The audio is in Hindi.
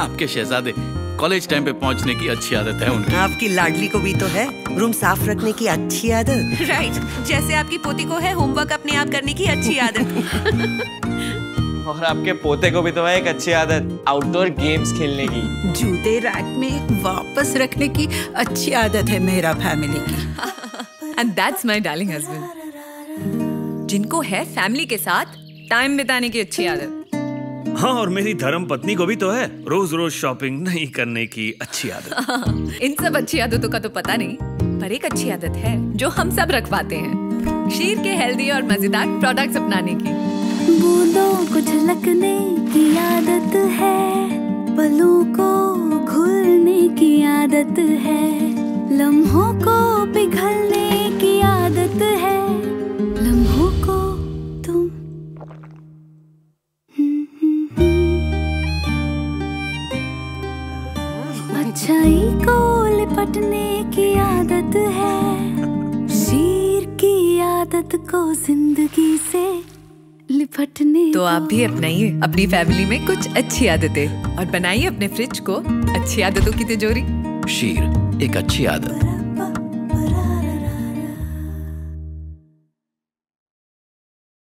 आपके शहजादे कॉलेज टाइम पे पहुँचने की अच्छी आदत है उनकी। आपकी लाडली को भी तो है रूम साफ़ रखने की अच्छी आदत। राइट जैसे आपकी पोती को है होमवर्क अपने आप करने की अच्छी आदत। और आपके पोते को भी तो है एक अच्छी आदत आउटडोर गेम्स खेलने की। जूते रैक में वापस रखने की अच्छी आदत है मेरा फैमिली की। And that's my darling husband जिनको है फैमिली के साथ टाइम बिताने की अच्छी आदत। हाँ और मेरी धर्म पत्नी को भी तो है। रोज रोज शॉपिंग नहीं करने की अच्छी आदत। इन सब अच्छी आदतों का तो पता नहीं पर एक अच्छी आदत है जो हम सब रख पाते हैं। शीर के हेल्दी और मज़ेदार प्रोडक्ट्स अपनाने की। बूंदों को झलकने की आदत है पलों को घुलने की आदत है लम्हों को अच्छाई को लिपटने की आदत है। शीर की आदत को ज़िंदगी से लिपटने तो आप भी अपनाइए अपनी फैमिली में कुछ अच्छी आदतें और बनाइए अपने फ्रिज को अच्छी आदतों की तिजोरी। शीर एक अच्छी आदत।